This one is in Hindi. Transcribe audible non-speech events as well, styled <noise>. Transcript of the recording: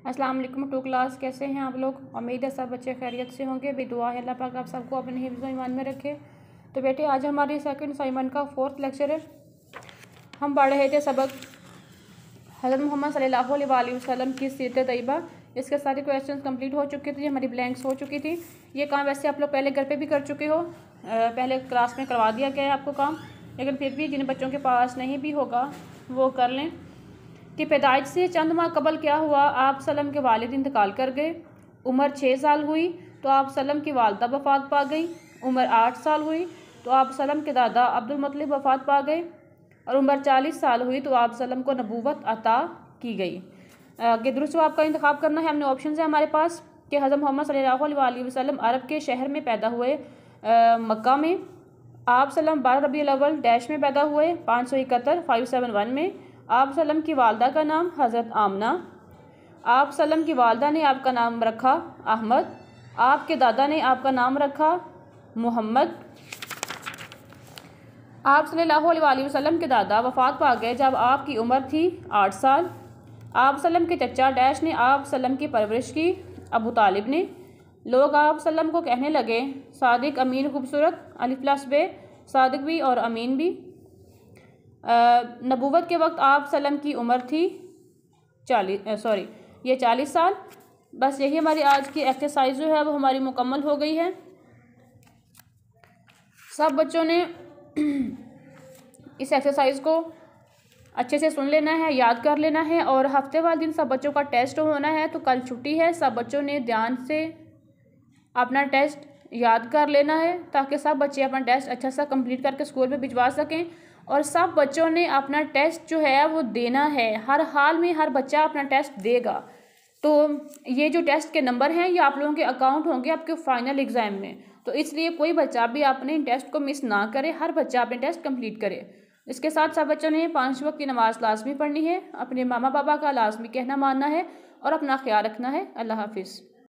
अस्सलाम वालेकुम टू क्लास, कैसे हैं आप लोग? उम्मीद है सब बच्चे खैरियत से होंगे। भी दुआ है, अल्लाह पाक आप सबको अपने हिफ्ज़ ईमान में रखे। तो बेटे, आज हमारी सेकंड साइमन का फोर्थ लेक्चर है। हम पढ़ रहे थे सबक हज़रत मोहम्मद सल्लल्लाहु अलैहि वसल्लम की सीरत तयबा। इसके सारे क्वेश्चन कंप्लीट हो चुके थे, हमारी ब्लैंक्स हो चुकी थी। ये काम वैसे आप लोग पहले घर पे भी कर चुके हो। पहले क्लास में करवा दिया गया है आपको काम। लेकिन फिर भी जिन बच्चों के पास नहीं भी होगा, वो कर लें। कि पैदाइश से चंद माह कबल क्या हुआ? आप सलम के वालिद इंतकाल कर गए। उम्र छः साल हुई तो आप सलम की वालदा वफात पा गई। उम्र आठ साल हुई तो आप सलम के दादा अब्दुल मतलब वफात पा गए। और उम्र चालीस साल हुई तो आप सलम को नबूवत अता की गई। कि दुरुस्त जवाब का इंतखब करना है। हमने ऑप्शन है हमारे पास कि हज़रत मोहम्मद अलैहि वसल्लम अरब के शहर में पैदा हुए मक्का में। आप सलम बारह रबी अव्वल डैश में पैदा हुए, पाँच सौ इकहत्तर, फाइव सेवन वन में। आप सलम की वालदा का नाम हज़रत आमना। आप सलम की वालदा ने आपका नाम रखा अहमद। आपके दादा ने आपका नाम रखा मोहम्मद। आप सल्लल्लाहु अलैहि वसल्लम के दादा वफ़ात पा गए जब आपकी उम्र थी आठ साल। आप सलम के चचा डैश ने आप सलम की परवरिश की अबू तालिब ने। लोग आप सलम को कहने लगे, सादिक अमीन खूबसूरत अलिफ्लास बे, सादिक भी और अमीन भी। नबूवत के वक्त आप सलम की उम्र थी चालीस सॉरी ये चालीस साल। बस यही हमारी आज की एक्सरसाइज जो है, वो हमारी मुकम्मल हो गई है। सब बच्चों ने <clears throat> इस एक्सरसाइज को अच्छे से सुन लेना है, याद कर लेना है और हफ़्ते वाले दिन सब बच्चों का टेस्ट होना है तो कल छुट्टी है। सब बच्चों ने ध्यान से अपना टेस्ट याद कर लेना है, ताकि सब बच्चे अपना टेस्ट अच्छा सा कंप्लीट करके स्कूल में भिजवा सकें। और सब बच्चों ने अपना टेस्ट जो है वो देना है। हर हाल में हर बच्चा अपना टेस्ट देगा। तो ये जो टेस्ट के नंबर हैं, ये आप लोगों के अकाउंट होंगे आपके फाइनल एग्ज़ाम में। तो इसलिए कोई बच्चा भी अपने टेस्ट को मिस ना करे, हर बच्चा अपने टेस्ट कंप्लीट करे। इसके साथ सब बच्चों ने पाँच वक्त की नमाज़ लाजमी पढ़नी है। अपने मामा पापा का लाजमी कहना मानना है और अपना ख्याल रखना है। अल्लाह हाफिज़।